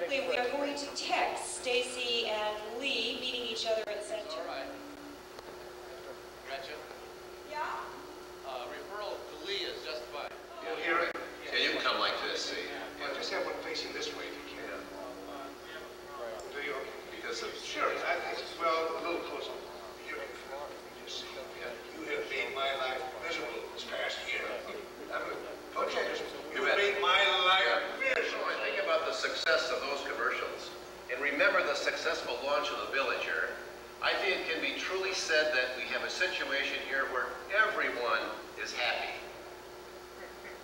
Quickly, we are going to text Stacy and Lee meeting each other at center. All right. Gretchen? Yeah? Uh, referral to Lee is justified. Oh. You'll hear it. Yeah, you can come like this. Yeah, just have one facing this way if you can. Do you? Because of... Sure, I think the success of those commercials and remember the successful launch of the Villager. I think it can be truly said that we have a situation here where everyone is happy.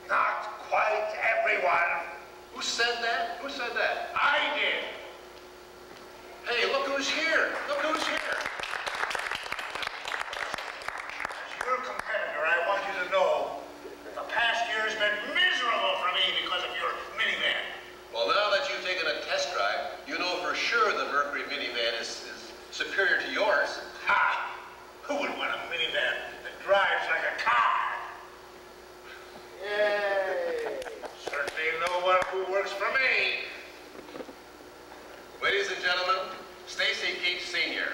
Not quite everyone. Who said that? Who said that? I did. Hey, look who's here. Look who's here. sure the Mercury minivan is, is superior to yours. Ha! Who would want a minivan that drives like a car? Yay! Certainly no one who works for me. Ladies and gentlemen, Stacy Keach Sr.